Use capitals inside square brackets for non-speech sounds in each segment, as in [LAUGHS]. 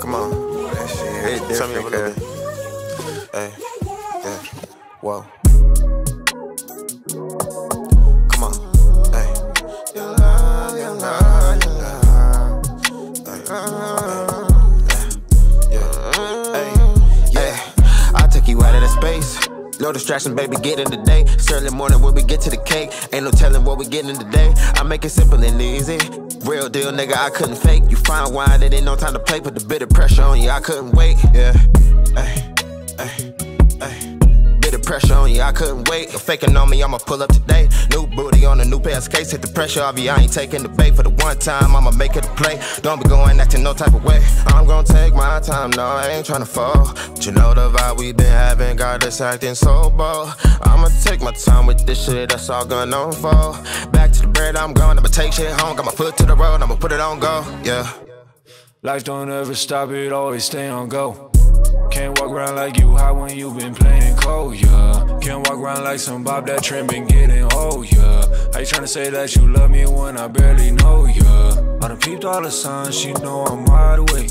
Come on. That shit hit different, girl. Hey, yeah. Whoa. Come on. Hey. Your love, your love, your love. Hey. No distraction, baby, get in the day. It's early morning when we get to the cake. Ain't no telling what we getting today. I make it simple and easy. Real deal, nigga, I couldn't fake. You find wine, it ain't no time to play. Put the bit of pressure on you, I couldn't wait. Yeah. Ay, ay. Pressure on you, I couldn't wait. You're faking on me, I'ma pull up today. New booty on a new pair of skates. Hit the pressure off you, I ain't taking the bait. For the one time, I'ma make it a play. Don't be going acting no type of way. I'm gonna take my time, no, I ain't tryna fall. But you know the vibe we been having, got us acting so bold. I'ma take my time with this shit, that's all gonna unfold. Back to the bread, I'm gone. I'ma take shit home, got my foot to the road, I'ma put it on go, yeah. Life don't ever stop, it always stay on go. Can't walk around like you hot when you been playing cold, yeah. Can't walk around like some Bob that trend been getting old, yeah. How you tryna say that you love me when I barely know ya? I done peeped all the signs, she know I'm wide awake.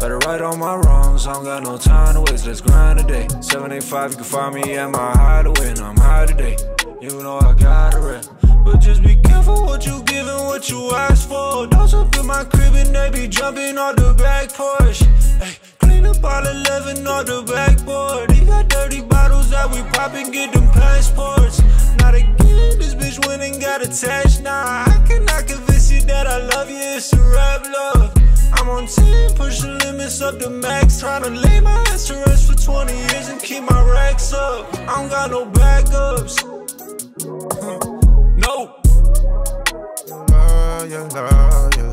Better right on my wrongs, I don't got no time to waste, let's grind today. 785, you can find me at my hideaway, and I'm high today. You know I got a rep. But just be careful what you giving, what you ask for. Those up in my crib and they be jumping on the back porch. Hey, clean up all 11 on the backboard. He got dirty bottles that we pop and get them passports. Not again, this bitch went and got attached. Nah, I cannot convince you that I love you, it's a rap love. I'm on 10, pushing limits up to max. Tryna lay my ass to rest for 20 years and keep my racks up. I don't got no backups. [LAUGHS] No. Your love,